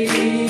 You.